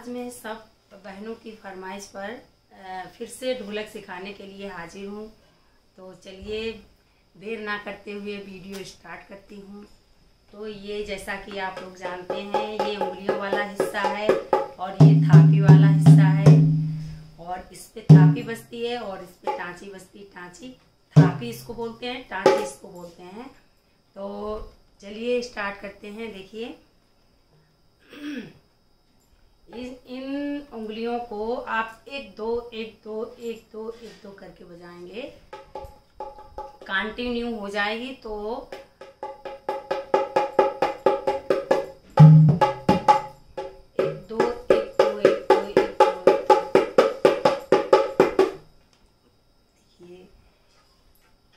आज मैं सब बहनों की फरमाइश पर फिर से ढोलक सिखाने के लिए हाजिर हूँ। तो चलिए, देर ना करते हुए वीडियो स्टार्ट करती हूँ। तो ये जैसा कि आप लोग जानते हैं, ये उंगलियों वाला हिस्सा है और ये थापी वाला हिस्सा है। और इस पर थापी बसती है और इस पर टाँची बसती टाँची, थापी इसको बोलते हैं, टाँची इसको बोलते हैं। तो चलिए स्टार्ट करते हैं, देखिए। इन उंगलियों को आप एक दो एक दो एक दो एक दो करके बजाएँगे। कंटिन्यू हो जाएगी तो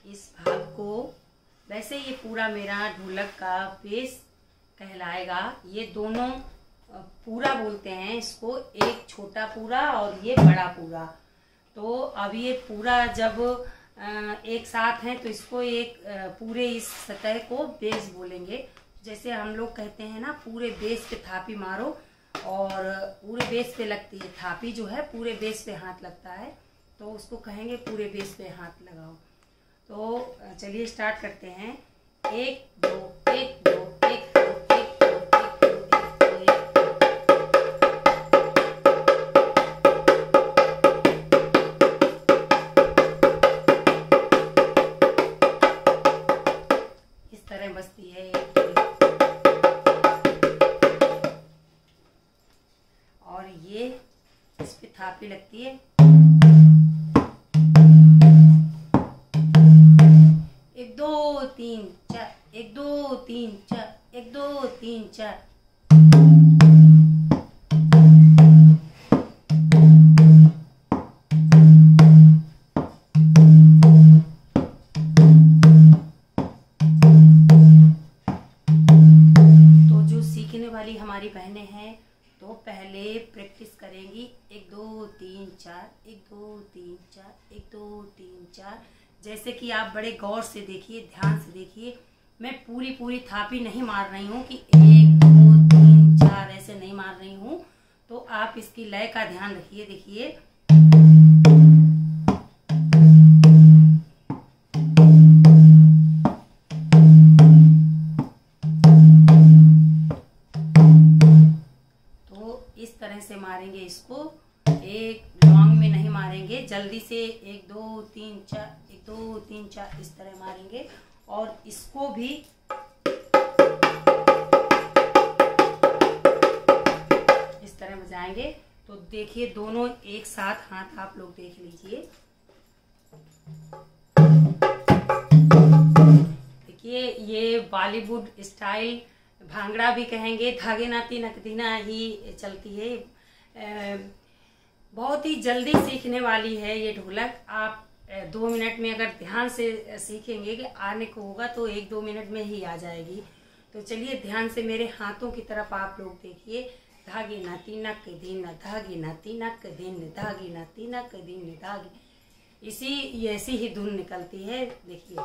इस भाग को वैसे ये पूरा मेरा ढोलक का बेस कहलाएगा। ये दोनों इसको एक छोटा पूरा और ये बड़ा पूरा। तो अब ये पूरा जब एक साथ है तो इसको एक पूरे इस सतह को बेस बोलेंगे। जैसे हम लोग कहते हैं ना, पूरे बेस पे थापी मारो और पूरे बेस पे लगती है, थापी जो है, पूरे बेस पे हाथ लगता है। तो उसको कहेंगे पूरे बेस पे हाथ लगाओ। तो चलिए स्टार्ट करते हैं। एक, दो एक, दो। इस भी लगती है। बड़े गौर से देखिए, ध्यान से देखिए। मैं पूरी पूरी थापी नहीं मार रही हूँ कि एक, दो, तीन, चार ऐसे नहीं मार रही हूँ। तो आप इसकी लय का ध्यान रखिए, देखिए। तो इस तरह से मारेंगे इसको। एक लॉन्ग में नहीं मारेंगे, जल्दी से एक दो तीन चार, एक दो तीन चार इस तरह मारेंगे और इसको भी इस तरह बजाएँगे। तो देखिए, दोनों एक साथ हाथ आप लोग देख लीजिए। देखिए, ये बॉलीवुड स्टाइल भांगड़ा भी कहेंगे, धागे नाती नकदीना ही चलती है। बहुत ही जल्दी सीखने वाली है ये ढोलक। आप दो मिनट में अगर ध्यान से सीखेंगे कि आने को होगा तो एक दो मिनट में ही आ जाएगी। तो चलिए ध्यान से मेरे हाथों की तरफ़ आप लोग देखिए। धागे न तीनक, दिन धागे न तीनक, दिन धागे न तीनक, दिन धागे। इसी ऐसी ही धुन निकलती है। देखिए।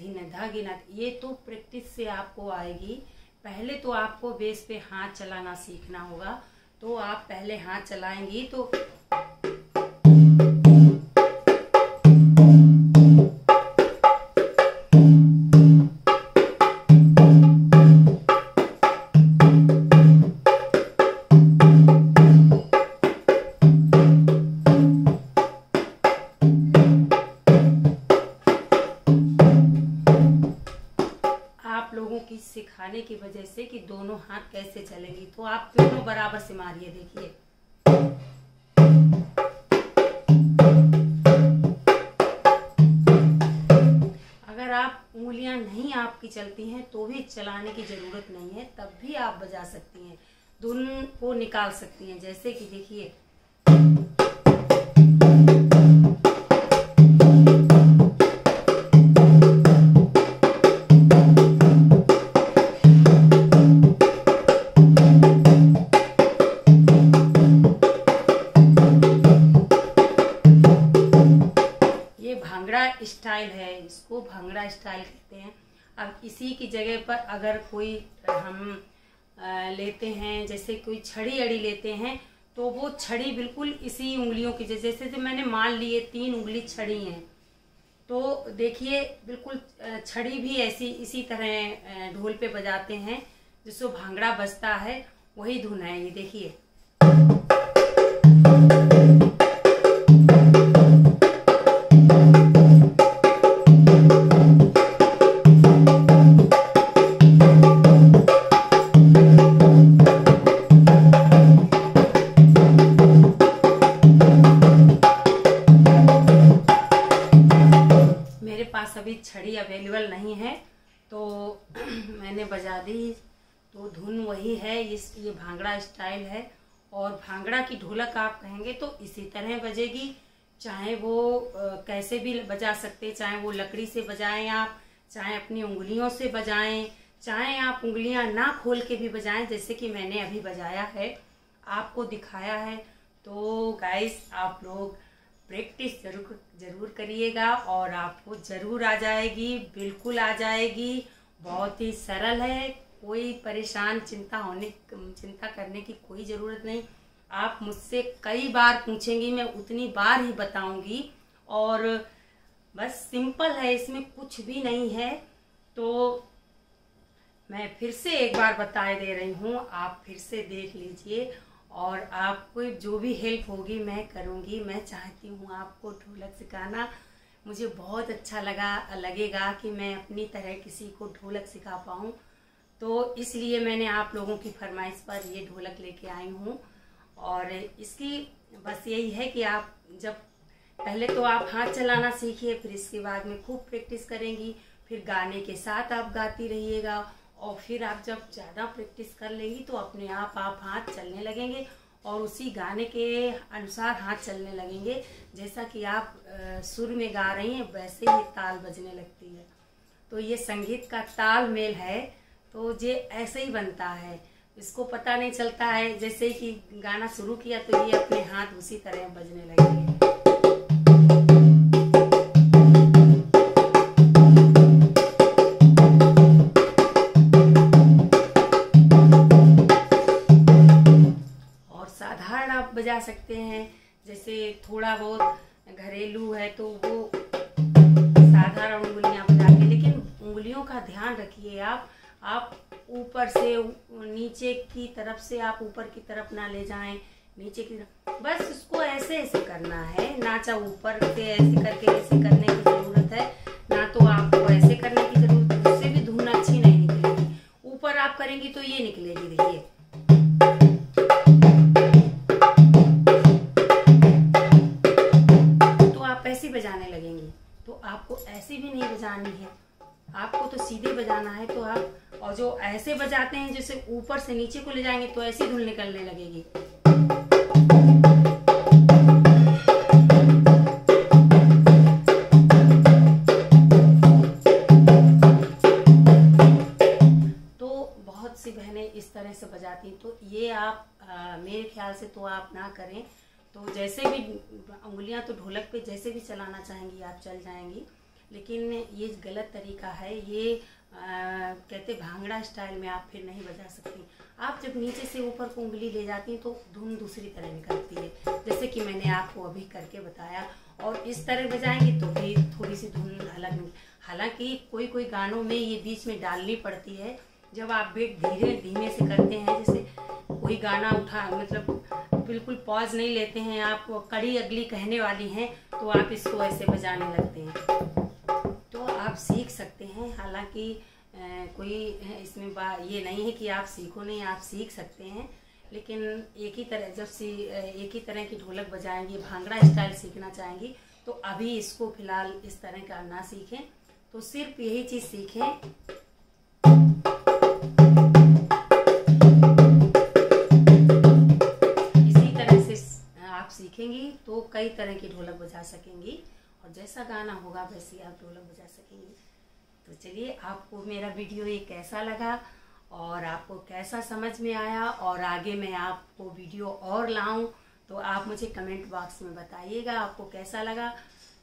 धिन धागे न ये तो प्रैक्टिस से आपको आएगी। पहले तो आपको बेस पे हाथ चलाना सीखना होगा। तो आप पहले हाथ चलाएँगी तो नहीं आपकी चलती हैं तो भी चलाने की ज़रूरत नहीं है, तब भी आप बजा सकती हैं, धुन को निकाल सकती हैं। जैसे कि देखिए इसको भांगड़ा स्टाइल कहते हैं। अब इसी की जगह पर अगर कोई हम लेते हैं, जैसे कोई छड़ी अड़ी लेते हैं तो वो छड़ी बिल्कुल इसी उंगलियों की, जैसे जैसे मैंने मान लिए, तीन उंगली छड़ी हैं। तो देखिए, बिल्कुल छड़ी भी ऐसी, इसी तरह ढोल पे बजाते हैं, जिसको भांगड़ा बजता है, वही धुन है ये, देखिए। तो धुन वही है, इस, ये भांगड़ा स्टाइल है। और भांगड़ा की ढोलक आप कहेंगे तो इसी तरह बजेगी। चाहे वो कैसे भी बजा सकते चाहे वो लकड़ी से बजाएँ आप, चाहे अपनी उंगलियों से बजाएँ, चाहे आप उंगलियाँ ना खोल के भी बजाएँ, जैसे कि मैंने अभी बजाया है, आपको दिखाया है। तो गाइस आप लोग प्रैक्टिस ज़रूर ज़रूर करिएगा और आपको ज़रूर आ जाएगी, बिल्कुल आ जाएगी। बहुत ही सरल है। कोई परेशान चिंता होने, चिंता करने की कोई ज़रूरत नहीं। आप मुझसे कई बार पूछेंगी, मैं उतनी बार ही बताऊँगी। और बस सिंपल है, इसमें कुछ भी नहीं है। तो मैं फिर से एक बार बताए दे रही हूँ, आप फिर से देख लीजिए। और आपको जो भी हेल्प होगी, मैं करूँगी। मैं चाहती हूँ आपको ढोलक सिखाना। मुझे बहुत अच्छा लगा, लगेगा कि मैं अपनी तरह किसी को ढोलक सिखा पाऊँ। तो इसलिए मैंने आप लोगों की फरमाइश पर ये ढोलक लेके आई हूँ। और इसकी बस यही है कि आप जब पहले तो आप हाथ चलाना सीखिए, फिर इसके बाद में खूब प्रैक्टिस करेंगी, फिर गाने के साथ आप गाती रहिएगा और फिर आप जब ज़्यादा प्रैक्टिस कर लेंगी तो अपने आप आप हाथ चलने लगेंगे और उसी गाने के अनुसार हाथ चलने लगेंगे। जैसा कि आप सुर में गा रही हैं, वैसे ही ताल बजने लगती है। तो ये संगीत का ताल मेल है। तो ये ऐसे ही बनता है। इसको पता नहीं चलता है। जैसे कि गाना शुरू किया तो ये अपने हाथ उसी तरह बजने लगेंगे बजा सकते हैं। जैसे थोड़ा बहुत घरेलू है तो वो साधारण उंगलियाँ बजा के, लेकिन उंगलियों का ध्यान रखिए आप। आप ऊपर से, नीचे की तरफ़ से आप ऊपर की तरफ़ ना ले जाएँ, नीचे की तरफ़। बस उसको ऐसे ऐसे करना है, ना चाहे ऊपर से ऐसे करके ऐसे करने की ज़रूरत है, ना तो आपको ऐसे करने की ज़रूरत है, उससे भी धुन अच्छी नहीं निकलेगी। ऊपर आप करेंगी तो ये निकलेगी, देखिए। तो आप ऐसे भी नहीं बजानी है। आपको तो सीधे बजाना है तो आप और जो ऐसे बजाते हैं जैसे ऊपर से नीचे को ले जाएँगे तो ऐसी धुन निकलने लगेगी। तो बहुत सी बहनें इस तरह से बजाती तो ये आप आ, मेरे ख्याल से तो आप ना करें। तो जैसे भी उंगलियाँ तो ढोलक पे जैसे भी चलाना चाहेंगी आप चल जाएँगी। लेकिन ये गलत तरीका है ये आ, कहते भांगड़ा स्टाइल में आप फिर नहीं बजा सकती। आप जब नीचे से ऊपर को उंगली ले जाती हैं तो धुन दूसरी तरह निकलती है जैसे कि मैंने आपको अभी करके बताया। और इस तरह बजाएँगे तो भी थोड़ी सी धुन अलग हालाँकि कोई कोई गानों में ये बीच में डालनी पड़ती है। जब आप बीट धीरे धीमे से करते हैं जैसे कोई गाना उठा मतलब बिल्कुल पॉज नहीं लेते हैं आप कड़ी अगली कहने वाली हैं तो आप इसको ऐसे बजाने लगते हैं। आप सीख सकते हैं। हालाँकि कोई इसमें बा, ये नहीं है कि आप सीखो नहीं, आप सीख सकते हैं। लेकिन एक ही तरह, जब सी एक ही तरह की ढोलक बजाएँगी, भांगड़ा स्टाइल सीखना चाहेंगी तो अभी इसको फ़िलहाल इस तरह का ना सीखें। तो सिर्फ़ यही चीज़ सीखें कई तरह की ढोलक बजा सकेंगी। और जैसा गाना होगा, वैसे आप ढोलक बजा सकेंगी। तो चलिए, आपको मेरा वीडियो ये कैसा लगा और आपको कैसा समझ में आया और आगे मैं आपको वीडियो और लाऊं तो आप मुझे कमेंट बॉक्स में बताइएगा आपको कैसा लगा।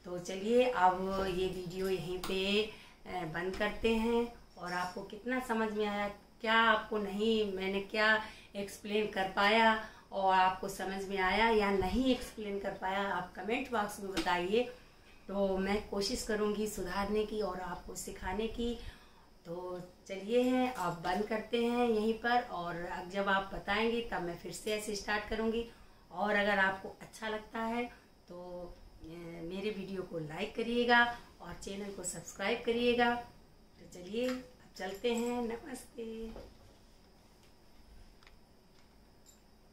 तो चलिए, अब ये वीडियो यहीं पे बंद करते हैं। और आपको कितना समझ में आया, क्या आपको नहीं, मैंने क्या एक्सप्लेन कर पाया। और आपको समझ में आया या नहीं एक्सप्लेन कर पाया, आप कमेंट बॉक्स में बताइए। तो मैं कोशिश करूँगी सुधारने की और आपको सिखाने की। तो चलिए हैं आप बंद करते हैं यहीं पर और जब आप बताएँगे तब मैं फिर से ऐसे स्टार्ट करूँगी। और अगर आपको अच्छा लगता है तो मेरे वीडियो को लाइक करिएगा और चैनल को सब्सक्राइब करिएगा। तो चलिए, अब चलते हैं। नमस्ते।